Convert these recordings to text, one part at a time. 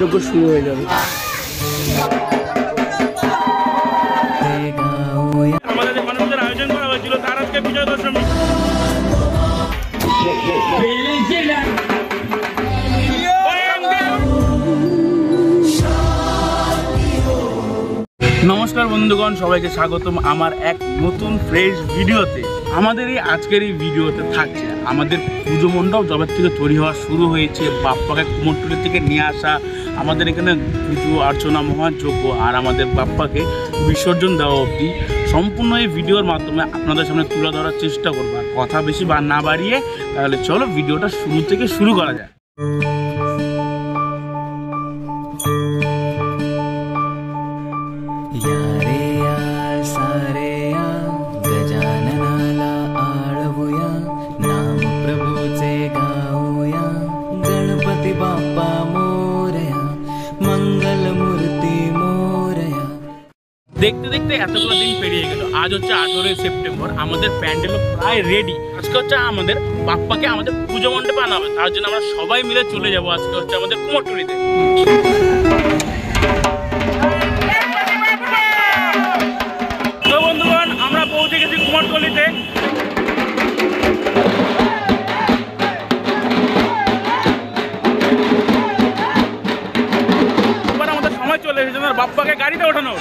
মহাযজ্ঞ শুরু হয়ে যাবে। আমাদের মানুষদের আয়োজন করা হয়েছিল তার আজকে বিজয় দশমী। নমস্কার বন্ধুগণ সবাইকে স্বাগতম আমার এক নতুন ফ্রেশ ভিডিওতে। আমাদের এই আজকের এই ভিডিওতে থাকছে আমাদের পুজো মণ্ডপ জবের থেকে তৈরি হওয়া শুরু হয়েছে, বাপ্পাকে কুমোরটুলি থেকে নিয়ে আসা, আমাদের এখানে পুজো অর্চনা মহাযজ্ঞ আর আমাদের বাপ্পাকে বিসর্জন দেওয়া অবধি। সম্পূর্ণ এই ভিডিওর মাধ্যমে আপনাদের সামনে তুলে ধরার চেষ্টা করব। আর কথা বেশি বা না বাড়িয়ে, তাহলে চলো ভিডিওটা শুরু থেকে শুরু করা যায় দেখতে দেখতে এতগুলো দিন পেরিয়ে গেল। আজ হচ্ছে আঠেরোই সেপ্টেম্বর, আমাদের প্যান্ডেল প্রায় রেডি আজকে হচ্ছে আমাদের বাপ্পাকে আমাদের পুজো মণ্ডপে আনা হবে। তার জন্য আমরা সবাই মিলে চলে যাব আজকে হচ্ছে আমাদের কুমোরটুলিতে। গাড়িতে ওঠানো।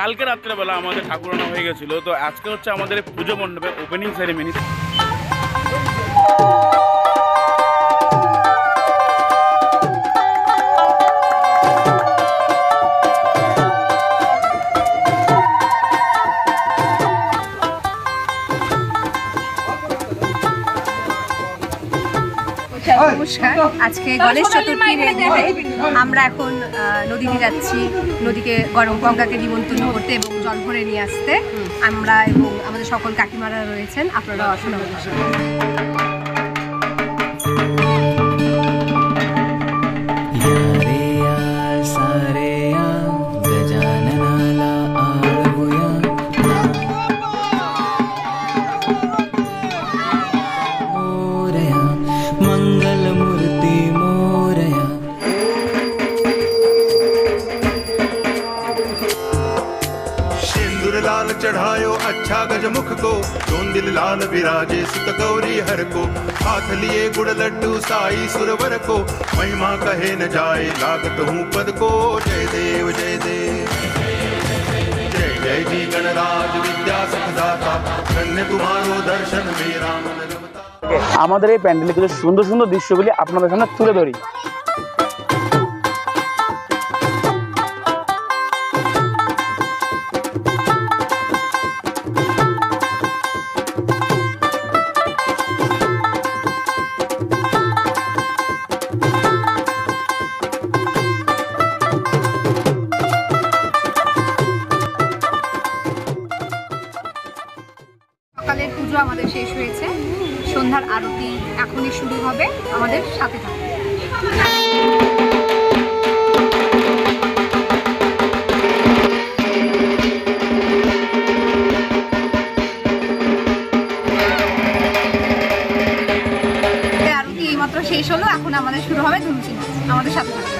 কালকে রাত্রেবেলা আমাদের ঠাকুরানো হয়ে গেছিল তো আজকে হচ্ছে আমাদের পুজো মণ্ডপে ওপেনিং সেরেমনি আজকে গণেশ চতুর্থী আমরা এখন নদীতে যাচ্ছি। নদীকে গরম গঙ্গাকে নিমন্ত্রণ করতে এবং জল ভরে নিয়ে আসতে। আমরা এবং আমাদের সকল কাকিমারা রয়েছেন। আপনারা আসুন चढ़ायो अच्छा गजमुख को दिल लाल विराजे सुत गौरी हर को हाथ लिए गुड़ लड्डू साई सुरवर को महिमा कहे न जाए लागत हूँ पद को जय देव जय देव जय जय जी गणराज विद्या सुखदाता धन्य तुम्हारो दर्शन मेरा मन रमता আমাদের এই প্যান্ডেলে কিছু সুন্দর সুন্দর দৃশ্যগুলি আপনাদের সামনে তুলে ধরি পুজো আমাদের শেষ হয়েছে। সন্ধ্যার আরতি এখনই শুরু হবে আমাদের সাথে থাকবে শেষ হলো, এখন আমাদের শুরু হবে ধুমচি আমাদের সাথে থাকবে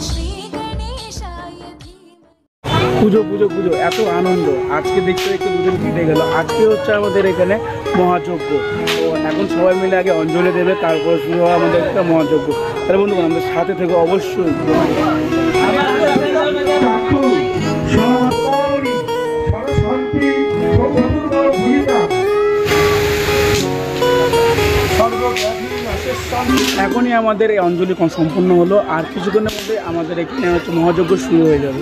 পুজো পুজো পুজো এত আনন্দ। আজকে দেখতে দেখতে দুদিন কেটে গেল। আজকে হচ্ছে আমাদের এখানে মহাযজ্ঞ। তো এখন সবাই মিলে আগে অঞ্জলি দেবে তারপরে শুরু হয় আমাদের একটা মহাযজ্ঞ। তাহলে বন্ধু আমাদের সাথে থেকে অবশ্যই এখনই আমাদের এই অঞ্জলি সম্পূর্ণ হলো। আর কিছুক্ষণের মধ্যে আমাদের এখানে হচ্ছে মহাযজ্ঞ শুরু হয়ে যাবে।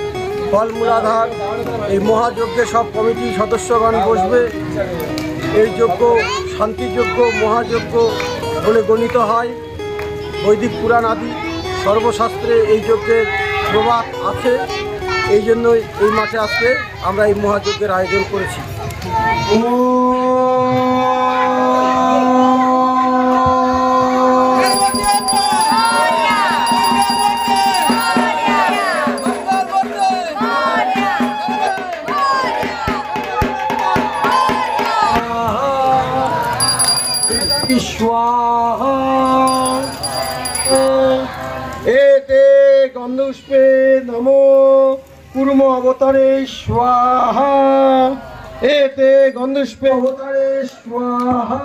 ফলমূলাধার এই মহাযজ্ঞে সব কমিটি সদস্যগণ বসবে। এই যজ্ঞ শান্তিযজ্ঞ মহাযজ্ঞ বলে গণিত হয়। বৈদিক পুরাণ আদি, সর্বশাস্ত্রে এই যজ্ঞের প্রভাব আছে। এই জন্যই এই মাঠে আজকে আমরা এই মহাযজ্ঞের আয়োজন করেছি। চন্দ্রপুষ্পে নম কুর্ম অবতারে স্বাহা। এতে গন্ধুষ্পে অবতারে স্বাহা।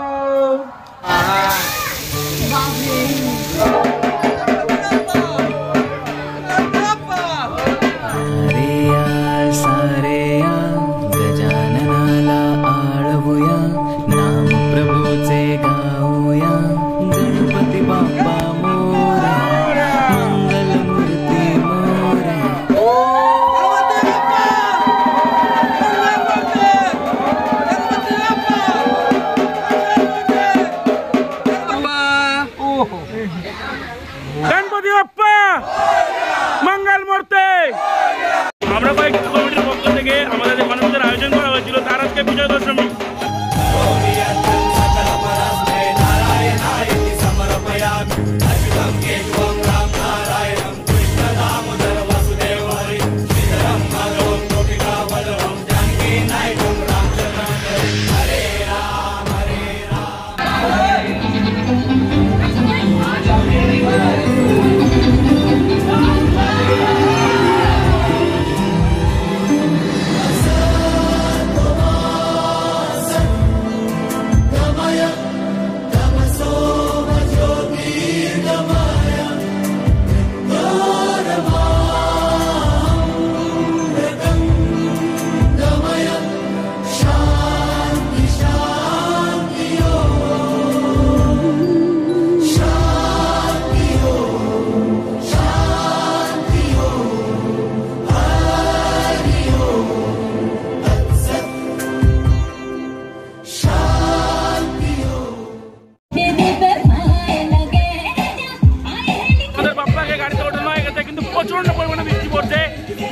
গেছে কিন্তু প্রচন্ড পরিমাণে বৃষ্টি পড়ছে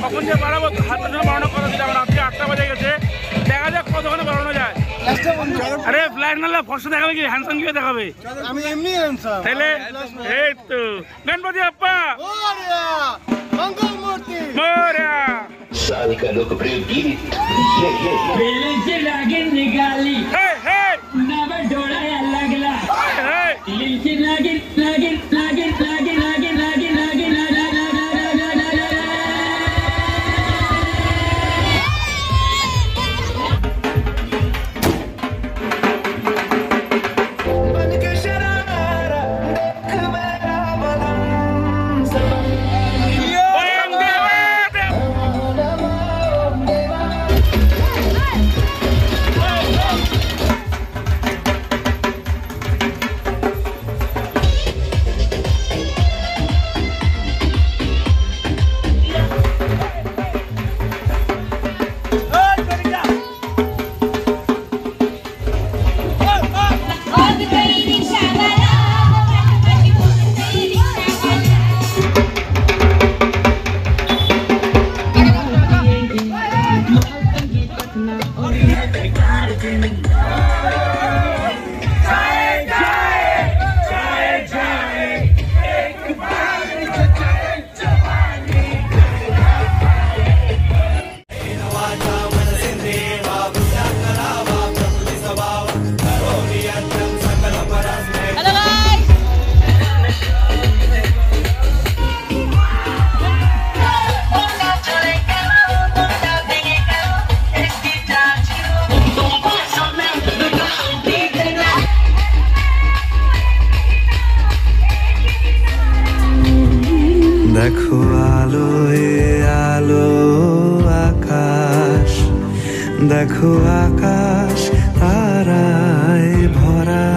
কখন যে বাড়াবো হাতের জন্য বাড়ানো কথা দিলাম রাত্রি আটটা বাজে গেছে দেখা যাক কতক্ষণে বাড়ানো যায় আরে ফ্লাইট নালে ফসল দেখাবে কি হ্যান্ডসাম কি দেখাবে আমি এমনি আনসাম তাহলে এই তো গণপতি বাপ্পা মঙ্গল মূর্তি মোরয়া साल का लोकप्रिय गीत ये ये बेलीची लागीन निघाली हे हे नावा डोळ्या लागला हे लिंची लागीन लागीन দেখো আকাশ তারায় ভরা।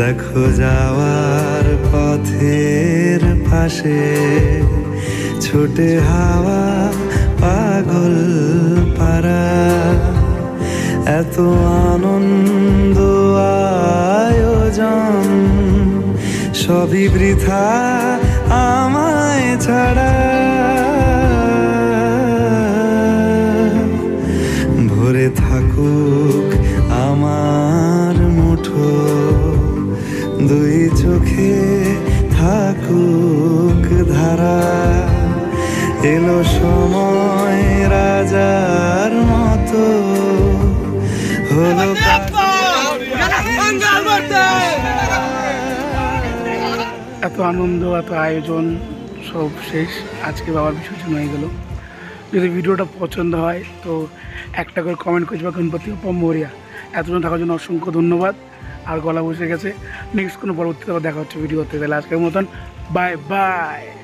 দেখো যাওয়ার পথের পাশে ছোটে হাওয়া পাগল পারা এত আনন্দ আয়োজন সবই বৃথা আমায় ছাড়া। এলো সময় রাজার মতো। হলো এত আনন্দ, এত আয়োজন, সব শেষ। আজকে বাবার বিসর্জন হয়ে গেল। যদি ভিডিওটা পছন্দ হয়, তো একটা করে কমেন্ট করবে গণপতি অপম মরিয়া। এতজন থাকার জন্য অসংখ্য ধন্যবাদ। আর গলা বসে গেছে। নেক্সট কোনো পরবর্তীতে দেখা হচ্ছে ভিডিও ভিডিওতে। তাহলে আজকের মতন বাই বাই